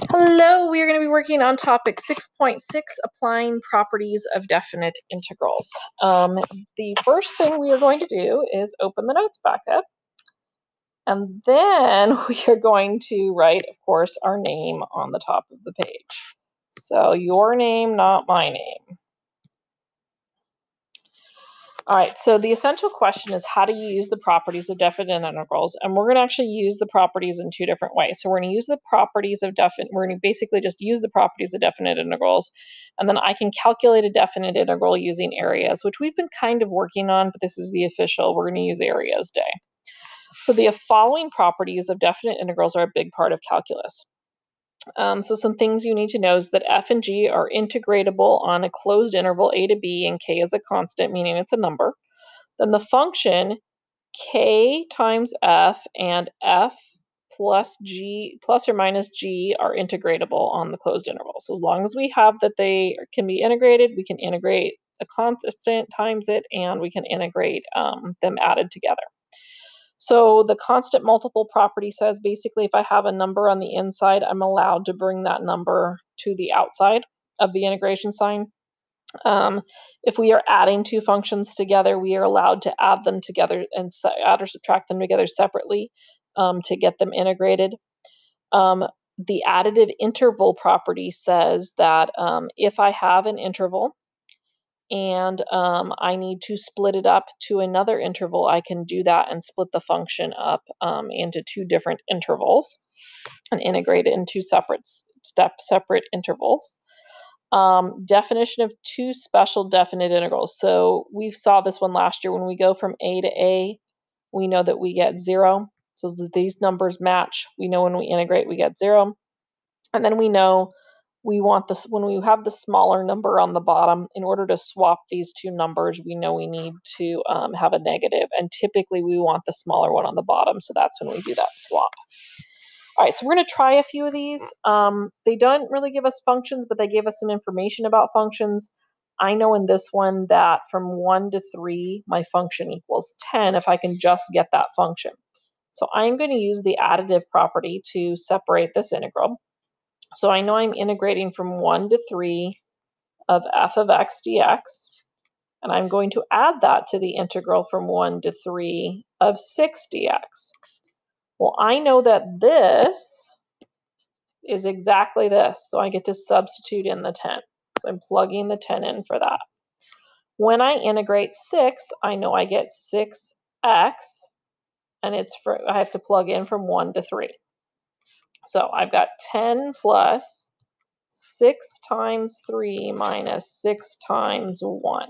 Hello, we are going to be working on topic 6.6, applying properties of definite integrals. Um, the first thing we are going to do is open the notes back up, and then we are going to write, of course, our name on the top of the page. So your name, not my name. All right, so the essential question is how do you use the properties of definite integrals? And we're going to actually use the properties in two different ways. So we're going to use the properties of definite, we're going to basically just use the properties of definite integrals. And then I can calculate a definite integral using areas, which we've been kind of working on, but this is the official, we're going to use areas day. So the following properties of definite integrals are a big part of calculus. Um, so some things you need to know is that f and g are integratable on a closed interval a to b and k is a constant, meaning it's a number. Then the function k times f and f plus g plus or minus g are integratable on the closed interval. So as long as we have that they can be integrated, we can integrate a constant times it, and we can integrate um, them added together. So the constant multiple property says basically if I have a number on the inside, I'm allowed to bring that number to the outside of the integration sign. Um, if we are adding two functions together, we are allowed to add them together and add or subtract them together separately um, to get them integrated. Um, the additive interval property says that um, if I have an interval and um, I need to split it up to another interval, I can do that and split the function up um, into two different intervals and integrate it in two separate step separate intervals. Um, definition of two special definite integrals. So we saw this one last year when we go from A to A, we know that we get zero. So these numbers match. We know when we integrate, we get zero. And then we know we want this when we have the smaller number on the bottom in order to swap these two numbers we know we need to um, have a negative and typically we want the smaller one on the bottom so that's when we do that swap. All right so we're going to try a few of these. Um, they don't really give us functions but they give us some information about functions. I know in this one that from 1 to 3 my function equals 10 if i can just get that function. So i'm going to use the additive property to separate this integral so I know I'm integrating from 1 to 3 of f of x dx. And I'm going to add that to the integral from 1 to 3 of 6 dx. Well, I know that this is exactly this. So I get to substitute in the 10. So I'm plugging the 10 in for that. When I integrate 6, I know I get 6x, and it's for I have to plug in from 1 to 3. So I've got 10 plus 6 times 3 minus 6 times 1.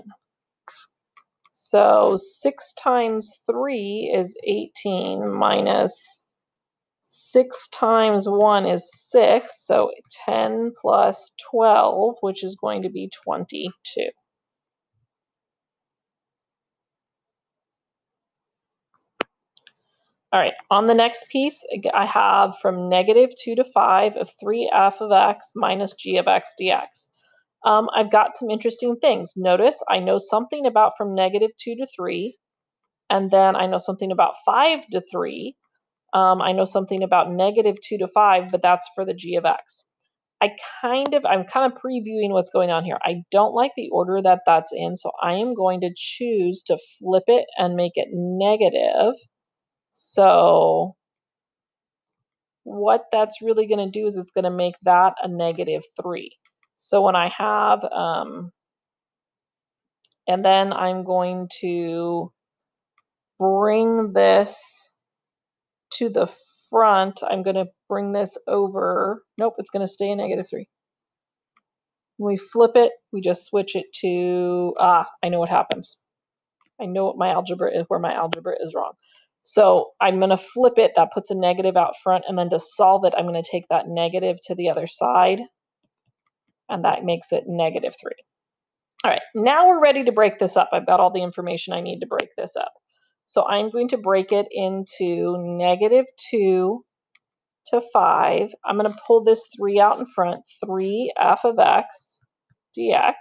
So 6 times 3 is 18 minus 6 times 1 is 6. So 10 plus 12, which is going to be 22. All right, on the next piece, I have from negative 2 to 5 of 3f of x minus g of x dx. Um, I've got some interesting things. Notice I know something about from negative 2 to 3, and then I know something about 5 to 3. Um, I know something about negative 2 to 5, but that's for the g of x. I kind of, I'm kind of previewing what's going on here. I don't like the order that that's in, so I am going to choose to flip it and make it negative so what that's really going to do is it's going to make that a negative 3. So when I have, um, and then I'm going to bring this to the front. I'm going to bring this over. Nope, it's going to stay a negative 3. When we flip it, we just switch it to, ah, I know what happens. I know what my algebra is, where my algebra is wrong. So I'm going to flip it. That puts a negative out front. And then to solve it, I'm going to take that negative to the other side. And that makes it negative 3. All right, now we're ready to break this up. I've got all the information I need to break this up. So I'm going to break it into negative 2 to 5. I'm going to pull this 3 out in front, 3 f of x dx.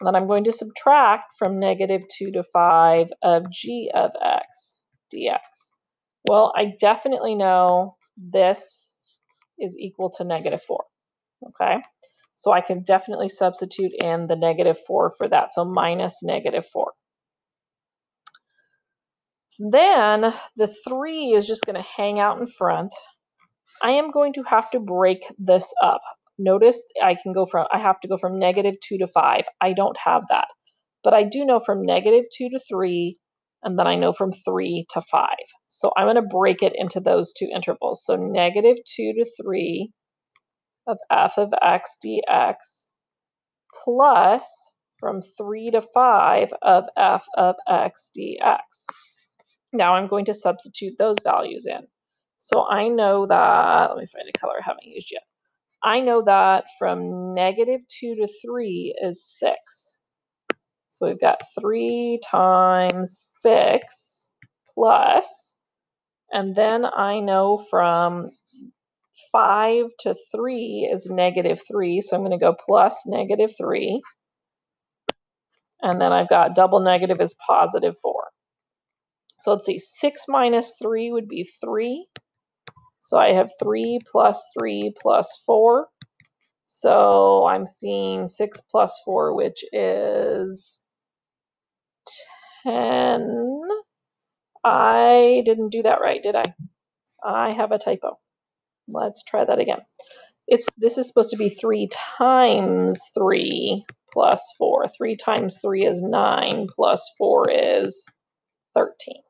And then I'm going to subtract from negative 2 to 5 of g of x dx? Well, I definitely know this is equal to negative 4. Okay, so I can definitely substitute in the negative 4 for that. So minus negative 4. Then the 3 is just going to hang out in front. I am going to have to break this up. Notice I can go from, I have to go from negative 2 to 5. I don't have that. But I do know from negative 2 to 3, and then I know from 3 to 5. So I'm going to break it into those two intervals. So negative 2 to 3 of f of x dx plus from 3 to 5 of f of x dx. Now I'm going to substitute those values in. So I know that, let me find a color I haven't used yet. I know that from negative 2 to 3 is 6. So we've got 3 times 6 plus, and then I know from 5 to 3 is negative 3, so I'm going to go plus negative 3. And then I've got double negative is positive 4. So let's see, 6 minus 3 would be 3. So I have 3 plus 3 plus 4. So I'm seeing 6 plus 4, which is 10. I didn't do that right, did I? I have a typo. Let's try that again. It's This is supposed to be 3 times 3 plus 4. 3 times 3 is 9, plus 4 is 13.